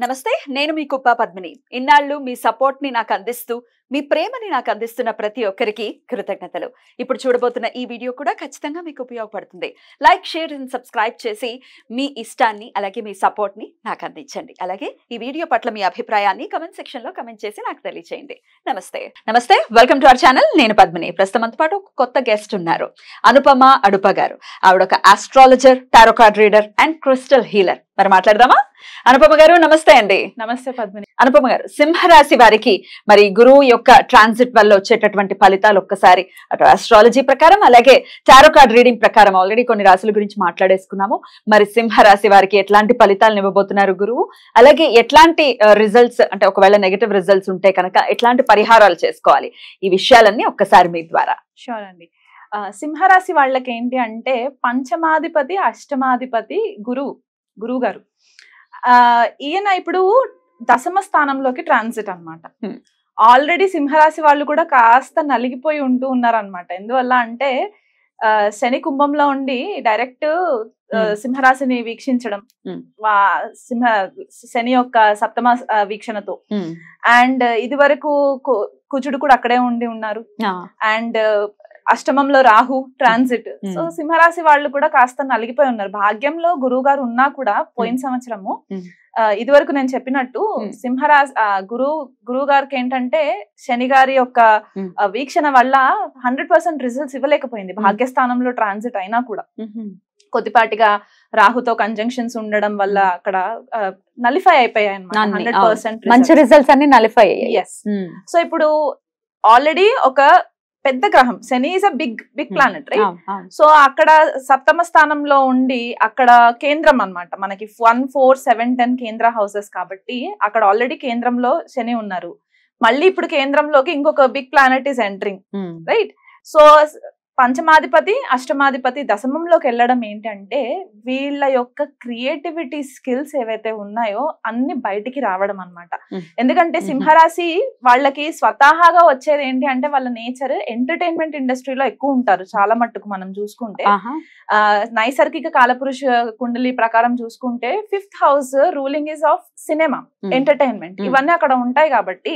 నమస్తే నేను మీ కుప్ప పద్మిని. ఇన్నాళ్ళు మీ సపోర్ట్ని నాకు అందిస్తూ మీ ప్రేమని నాకు అందిస్తున్న ప్రతి ఒక్కరికి కృతజ్ఞతలు. ఇప్పుడు చూడబోతున్న ఈ వీడియో కూడా ఖచ్చితంగా మీకు ఉపయోగపడుతుంది. లైక్ షేర్ అండ్ సబ్స్క్రైబ్ చేసి మీ ఇష్టాన్ని అలాగే మీ సపోర్ట్ని నాకు అందించండి. అలాగే ఈ వీడియో పట్ల మీ అభిప్రాయాన్ని కమెంట్ సెక్షన్లో కమెంట్ చేసి నాకు తెలియచేయండి. నమస్తే. నమస్తే. Welcome to our channel. నేను పద్మిని. ప్రస్తుతం పాటు ఒక కొత్త గెస్ట్ ఉన్నారు. అనుపమ అడుప గారు. ఆవిడ ఒక astrologer tarot card reader and crystal healer మరి మాట్లాడదామా? అనుపమ గారు నమస్తే అండి. నమస్తే పద్మిని. అనుపమ గారు సింహరాశి వారికి మరి గురువు యొక్క ట్రాన్సిట్ వల్ల వచ్చేటటువంటి ఫలితాలు ఒక్కసారి అటు ఆస్ట్రాలజీ ప్రకారం అలాగే టారో కార్డ్ రీడింగ్ ప్రకారం ఆల్రెడీ కొన్ని రాశుల గురించి మాట్లాడేసుకున్నాము. మరి సింహరాశి వారికి ఎట్లాంటి ఫలితాలను ఇవ్వబోతున్నారు గురువు? అలాగే ఎట్లాంటి రిజల్ట్స్ అంటే ఒకవేళ నెగటివ్ రిజల్ట్స్ ఉంటే కనుక ఎట్లాంటి పరిహారాలు చేసుకోవాలి? ఈ విషయాలన్నీ ఒక్కసారి మీ ద్వారా. షూర్ అండి. సింహరాశి వాళ్ళకి ఏంటి అంటే పంచమాధిపతి అష్టమాధిపతి గురువు గురువు గారు ఆ, ఈయన ఇప్పుడు దశమ స్థానంలోకి ట్రాన్సిట్ అన్నమాట Hmm. ఆల్రెడీ సింహరాశి వాళ్ళు కూడా కాస్త నలిగిపోయి ఉంటూ ఉన్నారనమాట ఎందువల్ల అంటే ఆ, శని కుంభంలో ఉండి డైరెక్ట్ Hmm. సింహరాశిని వీక్షించడం Hmm. సింహ శని యొక్క సప్తమ వీక్షణతో అండ్ ఇది వరకు కుచుడు కూడా అక్కడే ఉండి ఉన్నారు అండ్ అష్టమంలో రాహు ట్రాన్సిట్. సో సింహరాశి వాళ్ళు కూడా కాస్త నలిగిపోయి ఉన్నారు. భాగ్యంలో గురువు గారు ఉన్నా కూడా పోయిన సంవత్సరము ఇది వరకు నేను చెప్పినట్టు. సింహరాశి ఆ, గురువు గురువు గారికి ఏంటంటే శని గారి యొక్క వీక్షణ వల్ల హండ్రెడ్ పర్సెంట్ రిజల్ట్స్ ఇవ్వలేకపోయింది. భాగ్యస్థానంలో ట్రాన్సిట్ అయినా కూడా. కొద్దిపాటిగా రాహుతో కంజంక్షన్స్ ఉండడం వల్ల. అక్కడ నలిఫై అయిపోయాయి హండ్రెడ్. పర్సెంట్ మంచి రిజల్ట్స్ అన్ని నలిఫై సో ఇప్పుడు ఆల్రెడీ ఒక పెద్ద గ్రహం. Shani is a big big. Planet right so అక్కడ సప్తమ స్థానంలో ఉండి అక్కడ కేంద్రం అన్నమాట. మనకి వన్ ఫోర్ సెవెన్ టెన్ కేంద్ర హౌసెస్ కాబట్టి అక్కడ ఆల్రెడీ కేంద్రంలో శని ఉన్నారు. మళ్ళీ ఇప్పుడు కేంద్రంలోకి ఇంకొక big planet is entering right so పంచమాధిపతి అష్టమాధిపతి దశమంలోకి వెళ్ళడం ఏంటంటే వీళ్ళ యొక్క క్రియేటివిటీ స్కిల్స్ ఏవైతే ఉన్నాయో అన్ని బయటికి రావడం అన్నమాట Hmm. ఎందుకంటే. సింహరాశి వాళ్ళకి స్వతహాగా వచ్చేది ఏంటి అంటే వాళ్ళ నేచర్ ఎంటర్టైన్మెంట్ ఇండస్ట్రీలో ఎక్కువ ఉంటారు చాలా మట్టుకు మనం చూసుకుంటే నైసర్గిక కాలపురుష కుండలి ప్రకారం చూసుకుంటే fifth house ruling is of cinema entertainment. ఇవన్నీ అక్కడ ఉంటాయి కాబట్టి.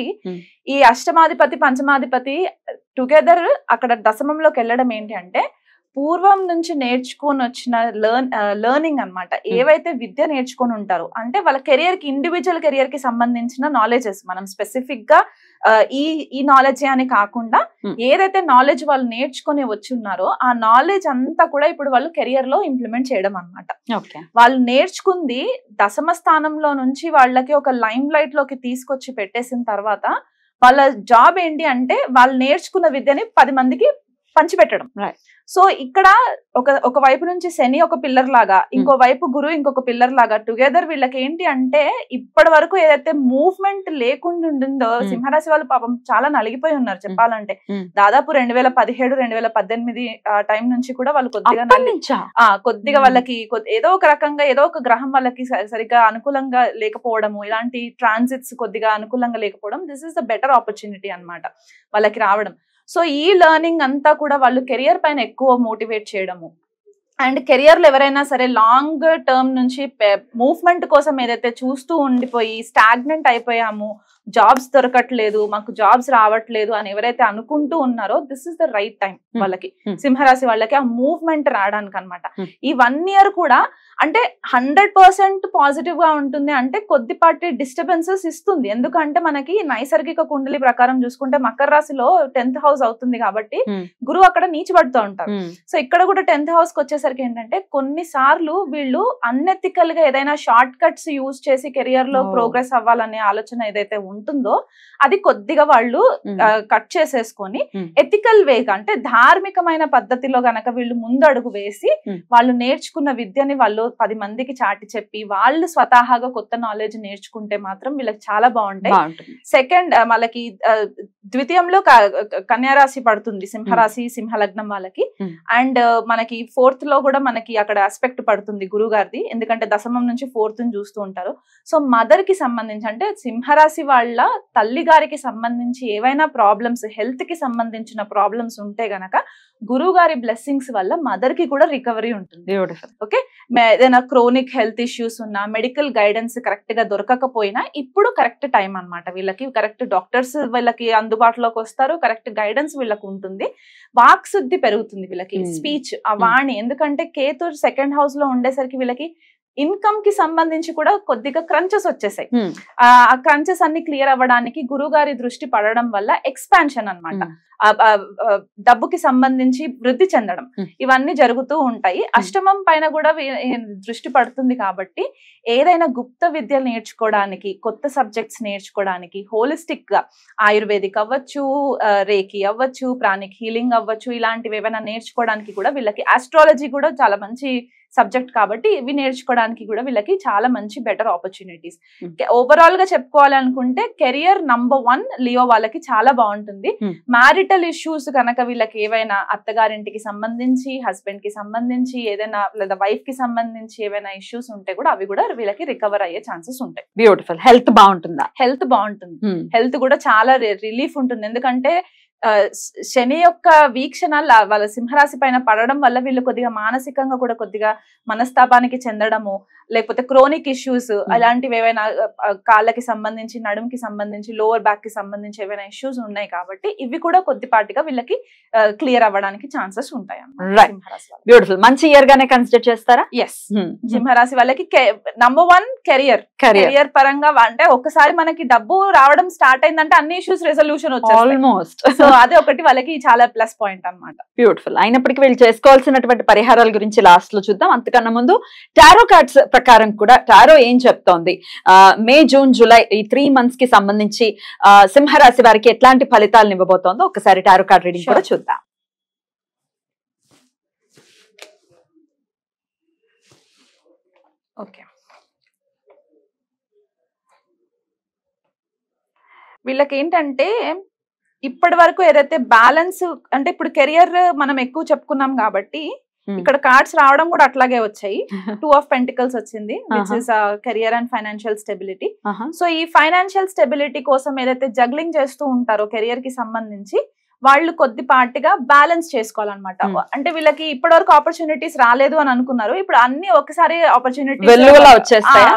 ఈ అష్టమాధిపతి పంచమాధిపతి టుగెదర్ అక్కడ దశమంలోకి వెళ్ళడం ఏంటి అంటే పూర్వం నుంచి నేర్చుకొని వచ్చిన లర్న్ లెర్నింగ్ అన్నమాట. ఏవైతే విద్య నేర్చుకొని ఉంటారో అంటే వాళ్ళ కెరియర్కి ఇండివిజువల్ కెరియర్కి సంబంధించిన నాలెడ్జెస్ మనం స్పెసిఫిక్గా ఈ ఈ నాలెడ్జ్ అని కాకుండా Hmm. ఏదైతే నాలెడ్జ్ వాళ్ళు నేర్చుకొని వచ్చి ఉన్నారో ఆ నాలెడ్జ్ అంతా కూడా ఇప్పుడు వాళ్ళు కెరియర్లో ఇంప్లిమెంట్ చేయడం అన్నమాట. ఓకే. వాళ్ళు నేర్చుకుంది దశమ స్థానంలో నుంచి వాళ్ళకి ఒక లైమ్ లైట్లోకి తీసుకొచ్చి పెట్టేసిన తర్వాత వాళ్ళ జాబ్ ఏంటి అంటే వాళ్ళు నేర్చుకున్న విద్యని పది మందికి పంచిపెట్టడం. సో ఇక్కడ ఒక ఒక వైపు నుంచి శని ఒక పిల్లర్ లాగా ఇంకో వైపు గురువు ఇంకొక పిల్లర్ లాగా టుగెదర్ వీళ్ళకి ఏంటి అంటే ఇప్పటి వరకు ఏదైతే మూవ్మెంట్ లేకుండా ఉండిందో Hmm. సింహరాశి వాళ్ళు పాపం చాలా నలిగిపోయి ఉన్నారు చెప్పాలంటే Hmm. దాదాపు రెండు వేల పదిహేడు రెండు వేల పద్దెనిమిది టైం నుంచి కూడా వాళ్ళు కొద్దిగా కొద్దిగా. వాళ్ళకి ఏదో ఒక రకంగా ఏదో ఒక గ్రహం వాళ్ళకి సరిగ్గా అనుకూలంగా లేకపోవడము ఇలాంటి ట్రాన్సిట్స్ కొద్దిగా అనుకూలంగా లేకపోవడం this is the better opportunity అన్నమాట వాళ్ళకి రావడం సో ఈ లెర్నింగ్ అంతా కూడా వాళ్ళు కెరియర్ పైన ఎక్కువ మోటివేట్ చేయడము. అండ్ కెరియర్లో ఎవరైనా సరే లాంగ్ టర్మ్ నుంచి మూవ్మెంట్ కోసం ఏదైతే చూస్తూ ఉండిపోయి స్టాగ్నెంట్ అయిపోయాము జాబ్స్ దొరకట్లేదు మాకు జాబ్స్ రావట్లేదు అని ఎవరైతే అనుకుంటూ ఉన్నారో this is the right time. వాళ్ళకి Hmm. సింహరాశి వాళ్ళకి ఆ మూవ్మెంట్ రావడానికి అనమాట Hmm. ఈ వన్ ఇయర్ కూడా అంటే హండ్రెడ్ పర్సెంట్ పాజిటివ్గా ఉంటుంది అంటే కొద్దిపాటి డిస్టర్బెన్సెస్ ఇస్తుంది ఎందుకంటే మనకి నైసర్గిక కుండలి ప్రకారం చూసుకుంటే మకర రాశిలో టెన్త్ హౌస్ అవుతుంది కాబట్టి Hmm. గురువు అక్కడ నీచిపడుతూ ఉంటారు సో ఇక్కడ కూడా టెన్త్ హౌస్కి వచ్చేసరికి ఏంటంటే కొన్నిసార్లు వీళ్ళు అన్ఎథికల్గా ఏదైనా షార్ట్ కట్స్ యూజ్ చేసి కెరియర్లో. ప్రోగ్రెస్ అవ్వాలనే ఆలోచన ఏదైతే ఉంటుందో అది కొద్దిగా వాళ్ళు కట్ చేసేసుకొని. ఎథికల్ వేగా అంటే ధార్మికమైన పద్ధతిలో గనక వీళ్ళు ముందు అడుగు వేసి. వాళ్ళు నేర్చుకున్న విద్యని వాళ్ళు పది మందికి చాటి చెప్పి వాళ్ళు స్వతహాగా కొత్త నాలెడ్జ్ నేర్చుకుంటే మాత్రం వీళ్ళకి చాలా బాగుంటాయి సెకండ్ మనకి ఆ, ద్వితీయంలో కన్యారాశి పడుతుంది సింహరాశి సింహలగ్నం వాళ్ళకి. అండ్ మనకి ఫోర్త్లో కూడా మనకి అక్కడ ఆస్పెక్ట్ పడుతుంది గురువు గారిది ఎందుకంటే దశమం నుంచి ఫోర్త్ చూస్తూ ఉంటారు సో మదర్కి సంబంధించి అంటే సింహరాశి వాళ్ళ వాళ్ళ తల్లి గారికి సంబంధించి ఏవైనా ప్రాబ్లమ్స్ హెల్త్కి సంబంధించిన ప్రాబ్లమ్స్ ఉంటే గనక గురువు గారి బ్లెస్సింగ్స్ వల్ల మదర్కి కూడా రికవరీ ఉంటుంది. మే- ఏదైనా క్రోనిక్ హెల్త్ ఇష్యూస్ ఉన్నా మెడికల్ గైడెన్స్ కరెక్ట్గా దొరకకపోయినా ఇప్పుడు కరెక్ట్ టైం అన్నమాట. వీళ్ళకి కరెక్ట్ డాక్టర్స్ వీళ్ళకి అందుబాటులోకి వస్తారు కరెక్ట్ గైడెన్స్ వీళ్ళకి ఉంటుంది. వాక్ శుద్ధి పెరుగుతుంది వీళ్ళకి Hmm. స్పీచ్ ఆ వాణి. ఎందుకంటే కేతు సెకండ్ హౌస్లో ఉండేసరికి వీళ్ళకి ఇన్కమ్కి సంబంధించి కూడా కొద్దిగా క్రంచెస్ వచ్చేసాయి. ఆ క్రంచెస్ అన్ని క్లియర్ అవ్వడానికి గురువు గారి దృష్టి పడడం వల్ల ఎక్స్పాన్షన్ ఆ- ఆ డబ్బుకి సంబంధించి వృద్ధి చెందడం. Hmm. ఇవన్నీ జరుగుతూ ఉంటాయి. అష్టమం పైన కూడా దృష్టి పడుతుంది కాబట్టి ఏదైనా గుప్త విద్యలు నేర్చుకోవడానికి కొత్త సబ్జెక్ట్స్ నేర్చుకోవడానికి హోలిస్టిక్గా ఆయుర్వేదిక్ అవ్వచ్చు రేకి అవ్వచ్చు ప్రాణిక్ హీలింగ్ అవ్వచ్చు ఇలాంటివి ఏమైనా నేర్చుకోవడానికి కూడా వీళ్ళకి ఆస్ట్రాలజీ కూడా చాలా మంచి సబ్జెక్ట్ కాబట్టి ఇవి నేర్చుకోవడానికి కూడా వీళ్ళకి చాలా మంచి బెటర్ ఆపర్చునిటీస్ Hmm. ఓవరాల్గా చెప్పుకోవాలనుకుంటే కెరియర్ నంబర్ వన్ లియో వాళ్ళకి చాలా బాగుంటుంది. Hmm. మ్యారిటల్ ఇష్యూస్ కనుక వీళ్ళకి ఏవైనా అత్తగారింటికి సంబంధించి హస్బెండ్కి సంబంధించి ఏదైనా లేదా వైఫ్కి సంబంధించి ఏవైనా ఇష్యూస్ ఉంటే కూడా అవి కూడా వీళ్ళకి రికవర్ అయ్యే ఛాన్సెస్ ఉంటాయి. బ్యూటిఫుల్ హెల్త్ బాగుంటుందా? హెల్త్ బాగుంటుంది. హెల్త్ కూడా చాలా రిలీఫ్ ఉంటుంది. ఎందుకంటే శని యొక్క వీక్షణాలు ఆ వాళ్ళ సింహరాశి పైన పడడం వల్ల వీళ్ళు కొద్దిగా మానసికంగా కూడా కొద్దిగా మనస్తాపానికి చెందడము లేకపోతే క్రోనిక్ ఇష్యూస్ అలాంటివి ఏవైనా కాళ్ళకి సంబంధించి నడుముకి సంబంధించి లోవర్ బ్యాక్కి సంబంధించి ఏవైనా ఇష్యూస్ ఉన్నాయి కాబట్టి ఇవి కూడా కొద్దిపాటిగా వీళ్ళకి క్లియర్ అవ్వడానికి ఛాన్సెస్ ఉంటాయి. బ్యూటిఫుల్ మంచి ఇయర్ గానే కన్సిడర్ చేస్తారా? ఎస్ సింహరాశి వాళ్ళకి నంబర్ వన్ కెరియర్ కెరియర్ పరంగా అంటే ఒక్కసారి మనకి డబ్బు రావడం స్టార్ట్ అయిందంటే అన్ని ఇష్యూస్ రెజల్యూషన్ వచ్చేస్తాయి. ఆల్మోస్ట్ సో అదే ఒకటి వాళ్ళకి చాలా ప్లస్ పాయింట్ అన్నమాట. బ్యూటిఫుల్ అయినప్పటికీ వీళ్ళు చేసుకోవాల్సినటువంటి పరిహారాల గురించి లాస్ట్లో చూద్దాం. అంతకన్నా ముందు టారో కార్డ్స్ ప్రకారం కూడా టారో ఏం చెప్తోంది? ఆ, మే జూన్ జూలై ఈ త్రీ మంత్స్కి సంబంధించి ఆ, సింహరాశి వారికి ఎట్లాంటి ఫలితాలను ఇవ్వబోతోందో ఒకసారి టారో కార్డ్ రీడింగ్ కూడా. చూద్దాం. ఓకే. వీళ్ళకి ఏంటంటే ఇప్పటి వరకు ఏదైతే బ్యాలెన్స్ అంటే ఇప్పుడు కెరియర్ మనం ఎక్కువ చెప్పుకున్నాం కాబట్టి. ఇక్కడ కార్డ్స్ రావడం కూడా అట్లాగే వచ్చాయి టూ ఆఫ్ పెంటికల్స్ వచ్చింది which. Is career and financial stability. So ఈ ఫైనాన్షియల్ స్టెబిలిటీ కోసం ఏదైతే జగ్లింగ్ చేస్తూ ఉంటారో కెరియర్కి సంబంధించి వాళ్ళు కొద్దిపాటిగా బ్యాలెన్స్ చేసుకోవాలన్నమాట. Hmm. అంటే వీళ్ళకి ఇప్పటివరకు ఆపర్చునిటీస్ రాలేదు అని అనుకున్నారు. ఇప్పుడు అన్ని ఒకసారి ఆపర్చునిటీస్ వచ్చేస్తాయా?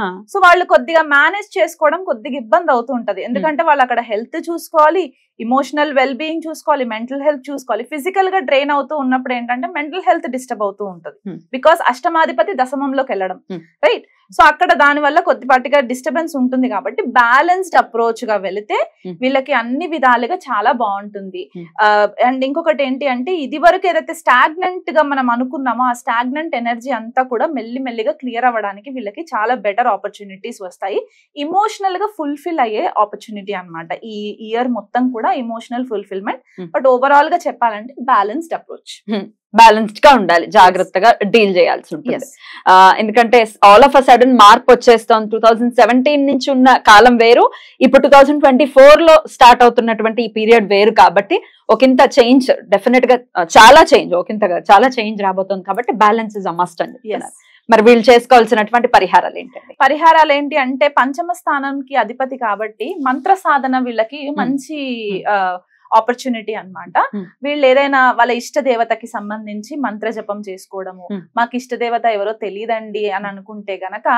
ఆ, సో వాళ్ళు కొద్దిగా మేనేజ్ చేసుకోవడం కొద్దిగా ఇబ్బంది అవుతూ ఉంటది. ఎందుకంటే వాళ్ళు అక్కడ హెల్త్ చూసుకోవాలి ఇమోషనల్ వెల్ బీయింగ్ చూసుకోవాలి మెంటల్ హెల్త్ చూసుకోవాలి ఫిజికల్గా డ్రైన్ అవుతూ ఉన్నప్పుడు ఏంటంటే మెంటల్ హెల్త్ డిస్టర్బ్ అవుతూ ఉంటది Hmm. బికాస్ అష్టమాధిపతి దశమంలోకి వెళ్ళడం Hmm. రైట్ సో అక్కడ దాని వల్ల కొద్దిపాటిగా డిస్టర్బెన్స్ ఉంటుంది కాబట్టి బ్యాలెన్స్డ్ అప్రోచ్గా వెళితే Hmm. వీళ్ళకి అన్ని విధాలుగా చాలా బాగుంటుంది Hmm. అండ్ ఇంకొకటి ఏంటి అంటే ఇది వరకు ఏదైతే స్టాగ్నెంట్గా మనం అనుకున్నామో ఆ స్టాగ్నెంట్ ఎనర్జీ అంతా కూడా మెల్లి మెల్లిగా క్లియర్ అవ్వడానికి వీళ్ళకి చాలా బెటర్ ఆపర్చునిటీస్ వస్తాయి ఇమోషనల్గా ఫుల్ఫిల్ అయ్యే ఆపర్చునిటీ అన్నమాట ఈ ఇయర్ మొత్తం కూడా ఇమోషనల్ ఫుల్ఫిల్మెంట్. బట్ ఓవరాల్గా చెప్పాలంటే బ్యాలెన్స్డ్ అప్రోచ్ బ్యాలెన్స్డ్గా ఉండాలి. జాగ్రత్తగా డీల్ చేయాల్సి ఉంటుంది. ఎందుకంటే ఆల్ ఆఫ్ అ సడన్ మార్పు వచ్చేస్తాం టూ థౌజండ్ సెవెంటీన్ నుంచి ఉన్న కాలం వేరు. ఇప్పుడు టూ థౌజండ్ ట్వంటీ ఫోర్లో స్టార్ట్ అవుతున్నటువంటి ఈ పీరియడ్ వేరు కాబట్టి ఒకంత చేంజ్ డెఫినెట్గా చాలా చేంజ్ ఒకంతగా చాలా చేంజ్ రాబోతుంది కాబట్టి బ్యాలెన్స్ ఇస్ అమస్ట్ అని చెప్తున్నారు. మరి వీళ్ళు చేసుకోవాల్సినటువంటి పరిహారాలు ఏంటండి? పరిహారాలు ఏంటి అంటే పంచమ స్థానంకి అధిపతి కాబట్టి మంత్ర సాధన వీళ్ళకి మంచి ఆపర్చునిటీ అన్నమాట Hmm. వీళ్ళు ఏదైనా వాళ్ళ ఇష్ట దేవతకి సంబంధించి మంత్ర జపం చేసుకోవడము Hmm. మాకు ఇష్ట దేవత ఎవరో తెలియదండి అని అనుకుంటే గనక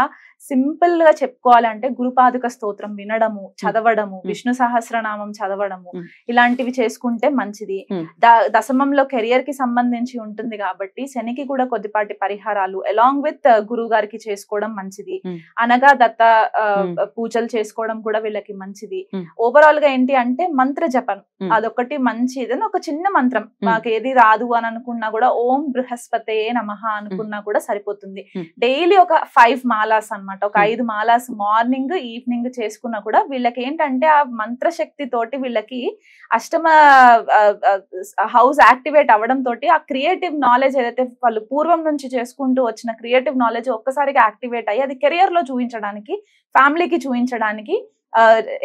సింపుల్గా చెప్పుకోవాలంటే గురుపాదుక స్తోత్రం వినడము చదవడము విష్ణు సహస్రనామం చదవడము Hmm. ఇలాంటివి చేసుకుంటే మంచిది Hmm. దశమంలో కెరియర్కి సంబంధించి ఉంటుంది కాబట్టి శనికి కూడా కొద్దిపాటి పరిహారాలు అలాంగ్ విత్ గురువు గారికి చేసుకోవడం మంచిది Hmm. అనగా దత్త Hmm. పూజలు చేసుకోవడం కూడా వీళ్ళకి మంచిది Hmm. ఓవరాల్గా ఏంటి అంటే మంత్ర జపం Hmm. అదొకటి మంచి ఏదైనా ఒక చిన్న మంత్రం. మాకు ఏది రాదు అని అనుకున్నా కూడా ఓం బృహస్పతే నమః అనుకున్నా కూడా సరిపోతుంది. డైలీ ఒక ఫైవ్ మాలాస్ అన్నమాట. ఒక. ఐదు మాలాస్ మార్నింగ్ ఈవినింగ్ చేసుకున్నా కూడా వీళ్ళకి ఏంటంటే ఆ మంత్ర శక్తి తోటి వీళ్ళకి అష్టమ హౌస్ యాక్టివేట్ అవ్వడం తోటి ఆ క్రియేటివ్ నాలెడ్జ్ ఏదైతే వాళ్ళు పూర్వం నుంచి చేసుకుంటూ వచ్చిన క్రియేటివ్ నాలెడ్జ్ ఒక్కసారిగా యాక్టివేట్ అయ్యి అది కెరియర్లో చూపించడానికి ఫ్యామిలీకి చూపించడానికి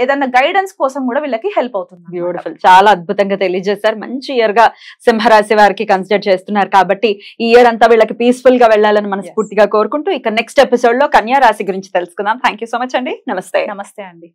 ఏదైనా గైడెన్స్ కోసం కూడా వీళ్ళకి హెల్ప్ అవుతుంది. బ్యూటిఫుల్ చాలా అద్భుతంగా తెలియజేశారు. మంచి ఇయర్గా సింహరాశి వారికి కన్సిడర్ చేస్తున్నారు కాబట్టి ఈ ఇయర్ అంతా వీళ్ళకి పీస్ఫుల్గా వెళ్ళాలని మనస్ఫూర్తిగా కోరుకుంటూ ఇక నెక్స్ట్ ఎపిసోడ్లో కన్యా రాశి గురించి తెలుసుకుందాం. థ్యాంక్ యూ సో మచ్ అండి. నమస్తే. నమస్తే అండి.